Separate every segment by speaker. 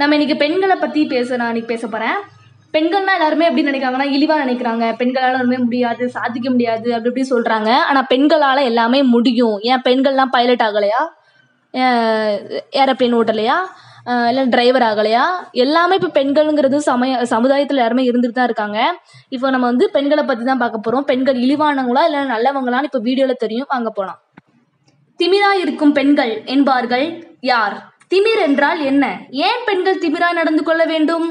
Speaker 1: நம்ம இன்னைக்கு பெண்களை பற்றி பேச நான் இன்னைக்கு பேச போகிறேன் பெண்கள்னா எல்லாருமே எப்படி நினைக்கிறாங்கன்னா இழிவாக நினைக்கிறாங்க. பெண்களால் ஒன்றுமே முடியாது சாதிக்க முடியாது அப்படி இப்படி சொல்கிறாங்க ஆனால் பெண்களால் எல்லாமே முடியும். ஏன் பெண்கள்லாம் பைலட் ஆகலையா? ஏரோப்ளேன் ஓட்டலையா? இல்லை டிரைவர் ஆகலையா? எல்லாமே இப்போ பெண்கள்ங்கிறது சமய சமுதாயத்தில் எல்லாருமே இருந்துட்டு தான் இருக்காங்க. இப்போ நம்ம வந்து பெண்களை பற்றி தான் பார்க்க போகிறோம் பெண்கள் இழிவானவங்களா இல்லை நல்லவங்களான்னு இப்போ வீடியோவில் தெரியும். வாங்க போகலாம் திமிரா இருக்கும் பெண்கள் என்பார்கள் யார்? திமிர் என்றால் என்ன? ஏன் பெண்கள் திமிரா நடந்து கொள்ள வேண்டும்?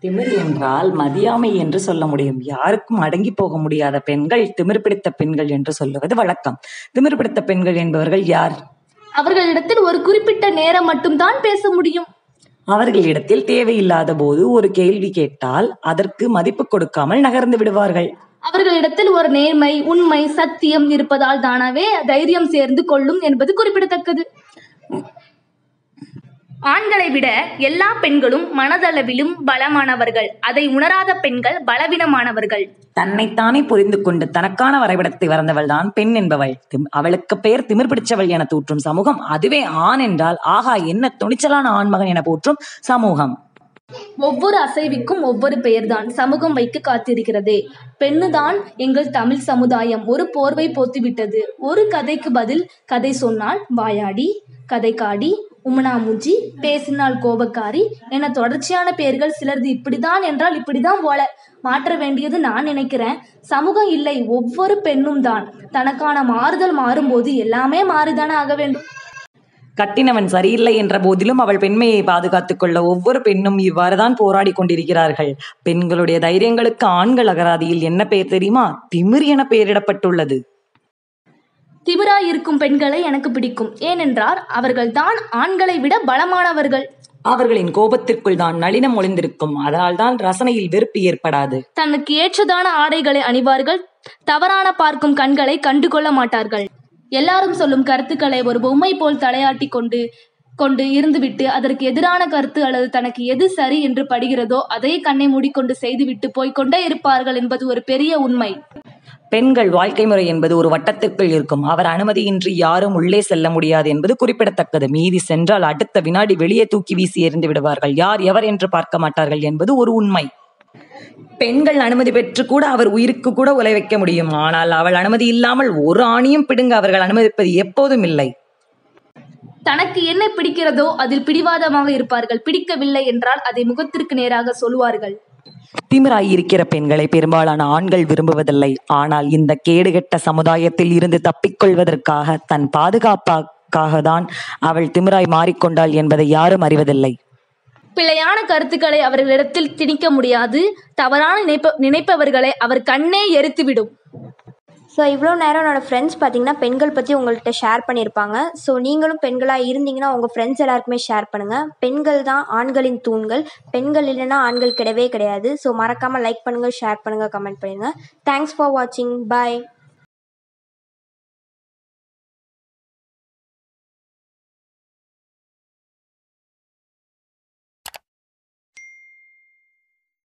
Speaker 2: திமிர் என்றால் மதியாமை என்று சொல்ல முடியும். யாருக்கும் அடங்கி போக முடியாத பெண்கள் திமிர் பிடித்த பெண்கள் என்று சொல்லுவது வழக்கம். திமிர் பிடித்த பெண்கள் என்பவர்கள் யார்?
Speaker 1: அவர்களிடத்தில் ஒரு குறிப்பிட்ட நேரம் மட்டும்தான் பேச முடியும்.
Speaker 2: அவர்களிடத்தில் தேவையில்லாத போது ஒரு கேள்வி கேட்டால் அதற்கு மதிப்பு கொடுக்காமல் நகர்ந்து விடுவார்கள்.
Speaker 1: அவர்களிடத்தில் ஒரு நேர்மை உண்மை சத்தியம் இருப்பதால் தானாவே தைரியம் சேர்ந்து கொள்ளும் என்பது குறிப்பிடத்தக்கது. ஆண்களை விட எல்லா பெண்களும் மனதளவிலும் பலமானவர்கள். அதை உணராத பெண்கள் பலவீனமானவர்கள்.
Speaker 2: தன்னைத்தானே புரிந்து கொண்டு தனக்கான வரைபடத்தை வரைந்தவள் தான் பெண் என்பவள். அவளுக்கு பெயர் திமிர் பிடிச்சவள் என தூற்றும் சமூகம் அதுவே ஆண் என்றால் ஆகா என்ன துணிச்சலான ஆண்மகன் என போற்றும் சமூகம்.
Speaker 1: ஒவ்வொரு அசைவுக்கும் ஒவ்வொரு பெயர்தான் சமூகம் வைக்க காத்திருக்கிறதே. பெண்ணுதான் எங்கள் தமிழ் சமுதாயம். ஒரு போர்வை போத்திவிட்டது. ஒரு கதைக்கு பதில் கதை சொன்னால் வாயாடி கதைக்காடி உமனாமுஞ்சி பேசினால் கோபக்காரி. என தொடர்ச்சியான பெயர்கள் சிலரது இப்படிதான் என்றால் இப்படிதான் போல. மாற்ற வேண்டியது நான் நினைக்கிறேன். சமூகம் இல்லை ஒவ்வொரு பெண்ணும் தான். தனக்கான மாறுதல் மாறும்போது எல்லாமே மாறுதானே ஆக வேண்டும்.
Speaker 2: கட்டினவன் சரியில்லை என்ற போதிலும் அவள் பெண்மையை பாதுகாத்துக் கொள்ள ஒவ்வொரு பெண்ணும் இவ்வாறுதான் போராடி கொண்டிருக்கிறார்கள். பெண்களுடைய தைரியங்களுக்கு ஆண்கள் அகராதியில் என்ன பெயர் தெரியுமா? திமிர் என பெயரிடப்பட்டுள்ளது.
Speaker 1: திமிரா இருக்கும் பெண்களை எனக்கு பிடிக்கும். ஏனென்றால் அவர்கள்தான் ஆண்களை விட பலமானவர்கள்.
Speaker 2: அவர்களின் கோபத்திற்குள் தான் நளினம் ஒளிந்திருக்கும். அதனால்தான் ரசனையில் வெறுப்பு ஏற்படாது.
Speaker 1: தனக்கு ஏற்றதான ஆடைகளை அணிவார்கள். தவறான பார்க்கும் கண்களை கண்டுகொள்ள மாட்டார்கள். எல்லாரும் சொல்லும் கருத்துக்களை ஒரு பொம்மை போல் தலையாட்டி கொண்டு கொண்டு இருந்துவிட்டு அதற்கு எதிரான கருத்து அல்லது தனக்கு எது சரி என்று படுகிறதோ அதே கண்ணை மூடிக்கொண்டு செய்துவிட்டு போய்க்கொண்டே இருப்பார்கள் என்பது ஒரு பெரிய உண்மை.
Speaker 2: பெண்கள் வாழ்க்கை முறை என்பது ஒரு வட்டத்திற்குள் இருக்கும். அவர் அனுமதியின்றி யாரும் உள்ளே செல்ல முடியாது என்பது குறிப்பிடத்தக்கது. மீதி சென்றால் அடுத்த வினாடி வெளியே தூக்கி வீசி எறிந்து விடுவார்கள். யார் எவர் என்று பார்க்க மாட்டார்கள் என்பது ஒரு உண்மை. பெண்கள் அனுமதி பெற்று கூட அவர் உயிருக்கு கூட உலை வைக்க முடியும். ஆனால் அவள் அனுமதி இல்லாமல் ஒரு ஆணியும் பிடுங்க அவர்கள் அனுமதிப்பது எப்போதும் இல்லை.
Speaker 1: தனக்கு என்ன பிடிக்கிறதோ அதில் பிடிவாதமாக இருப்பார்கள். பிடிக்கவில்லை என்றால் அதை முகத்திற்கு நேராக சொல்வார்கள்
Speaker 2: திமிராய் இருக்கிற பெண்களை பெரும்பாலான ஆண்கள் விரும்புவதில்லை. ஆனால் இந்த கேடுகெட்ட சமுதாயத்தில் இருந்து தப்பிக்கொள்வதற்காக தன் பாதுகாப்பாக்காக தான் அவள் திமிராய் மாறிக்கொண்டாள் என்பதை யாரும் அறிவதில்லை.
Speaker 1: பிழையான கருத்துக்களை அவர்களிடத்தில் திணிக்க முடியாது. தவறான நினைப்ப நினைப்பவர்களை அவர் கண்ணே எரித்துவிடும்.
Speaker 3: ஸோ இவ்வளோ நேரம் என்னோடய ஃப்ரெண்ட்ஸ் பார்த்தீங்கன்னா பெண்கள் பற்றி உங்கள்கிட்ட ஷேர் பண்ணியிருப்பாங்க ஸோ நீங்களும் பெண்களாக இருந்தீங்கன்னா உங்கள் ஃப்ரெண்ட்ஸ் எல்லாருக்குமே ஷேர் பண்ணுங்கள் பெண்கள் தான் ஆண்களின் தூண்கள். பெண்கள் இல்லைன்னா ஆண்கள் கிடையவே கிடையாது. ஸோ மறக்காமல் லைக் பண்ணுங்கள் ஷேர் பண்ணுங்கள் கமெண்ட் பண்ணுங்கள் தேங்க்ஸ் ஃபார் வாட்சிங் பாய்